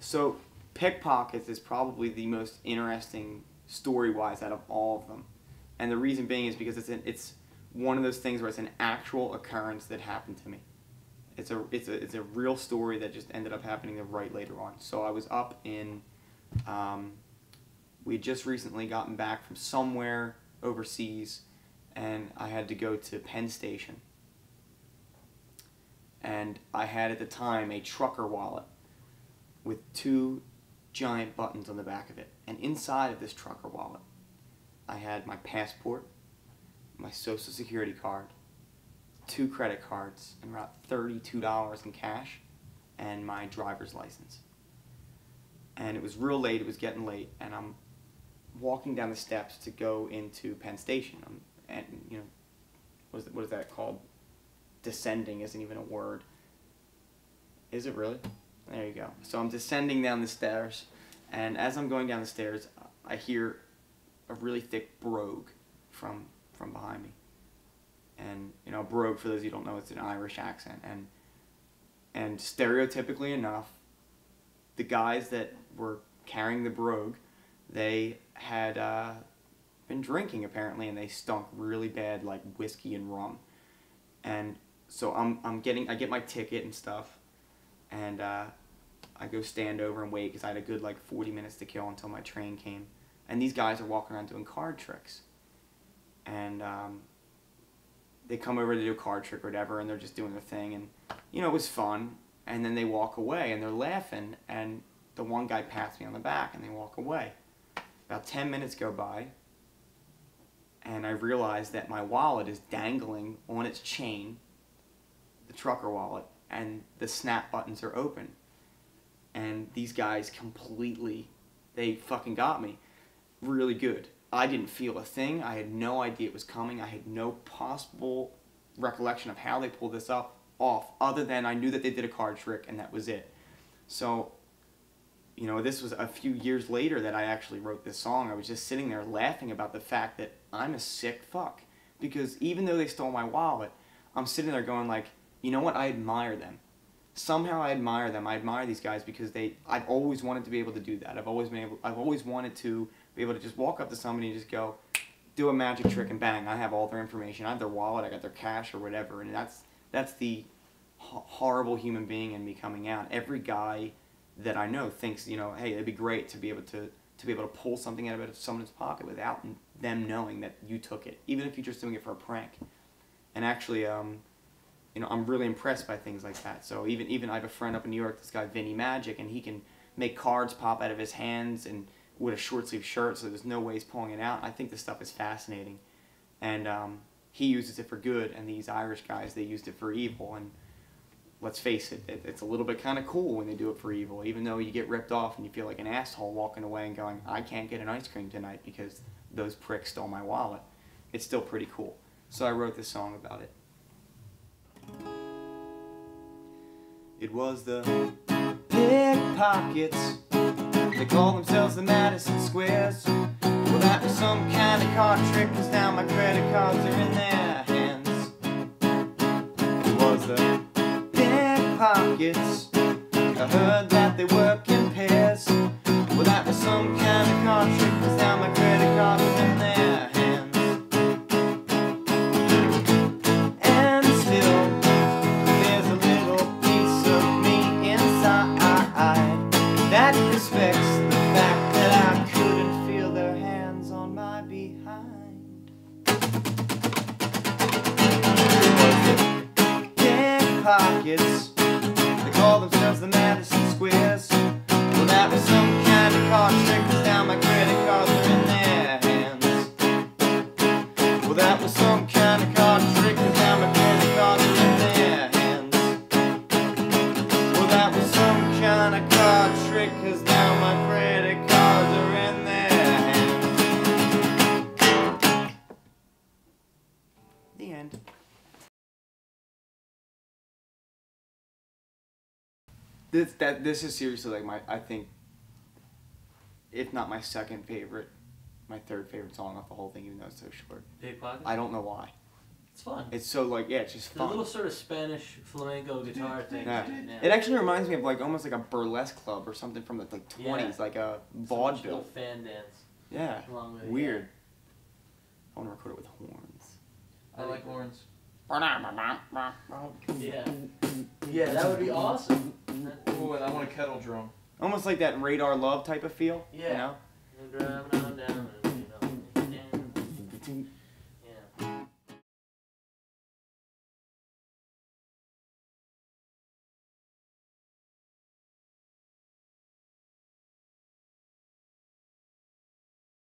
So, pickpockets is probably the most interesting story wise out of all of them. And the reason being is because it's, an, it's one of those things where it's an actual occurrence that happened to me. It's a, it's, a, it's a real story that just ended up happening right later on. So I was up in, um, we had just recently gotten back from somewhere overseas and I had to go to Penn Station. And I had at the time a trucker wallet with two giant buttons on the back of it. And inside of this trucker wallet, I had my passport, my social security card, two credit cards, and about $32 in cash, and my driver's license. And it was real late, it was getting late, and I'm walking down the steps to go into Penn Station. I'm, and, you know, what is, it, what is that called? Descending isn't even a word. Is it really? There you go. So I'm descending down the stairs, and as I'm going down the stairs, I hear a really thick brogue from from behind me. And you know, brogue for those you don't know, it's an Irish accent, and and stereotypically enough, the guys that were carrying the brogue, they had uh, been drinking apparently, and they stunk really bad, like whiskey and rum. And so I'm I'm getting I get my ticket and stuff, and uh, I go stand over and wait because I had a good like 40 minutes to kill until my train came. And these guys are walking around doing card tricks. And um, they come over to do a card trick or whatever, and they're just doing their thing. And, you know, it was fun. And then they walk away and they're laughing. And the one guy pats me on the back and they walk away. About 10 minutes go by. And I realize that my wallet is dangling on its chain, the trucker wallet, and the snap buttons are open. And these guys completely they fucking got me. Really good. I didn't feel a thing. I had no idea it was coming. I had no possible recollection of how they pulled this up off other than i knew that they did a card trick and that was it. So you know this was a few years later that i actually wrote this song. I was just sitting there laughing about the fact that i'm a sick fuck. Because even though they stole my wallet i'm sitting there going like you know what i admire them somehow I admire them. I admire these guys because they. I've always wanted to be able to do that. I've always been able. I've always wanted to be able to just walk up to somebody and just go, do a magic trick and bang. I have all their information. I have their wallet. I got their cash or whatever. And that's that's the horrible human being in me coming out. Every guy that I know thinks, you know, hey, it'd be great to be able to to be able to pull something out of someone's pocket without them knowing that you took it, even if you're just doing it for a prank. And actually, um, you know, I'm really impressed by things like that. So even even I have a friend up in New York, this guy Vinny Magic, and he can make cards pop out of his hands and with a short sleeve shirt, so there's no way he's pulling it out. I think this stuff is fascinating, and um, he uses it for good, and these Irish guys they used it for evil. And let's face it, it it's a little bit kind of cool when they do it for evil, even though you get ripped off and you feel like an asshole walking away and going, I can't get an ice cream tonight because those pricks stole my wallet. It's still pretty cool. So I wrote this song about it. It was the pickpockets. They call themselves the Madison Squares. Well, that was some kind of card trick, cause now my credit cards are in their pockets. They call themselves the Madison Squares. Well, that was some kind of card trick, cause now my credit cards are in their hands. Well, that was some kind of card trick, cause now my credit cards are in their hands. Well, that was some kind of card trick, cause now my credit this that this is seriously like my I think if not my second favorite, my third favorite song off the whole thing, even though it's so short. Pickpocket? I don't know why. It's fun. It's so like yeah, it's just It's a fun. little sort of Spanish flamenco guitar thing. Yeah. Yeah. It actually reminds me of like almost like a burlesque club or something from the like Yeah. twenties, like a vaudeville. little fan dance Yeah, along with it, weird. I want to record it with horns. I like horns. Yeah. Yeah, that would be awesome. Kettle drum. Almost like that radar love type of feel. You Yeah. know? Driving on down, you know, and-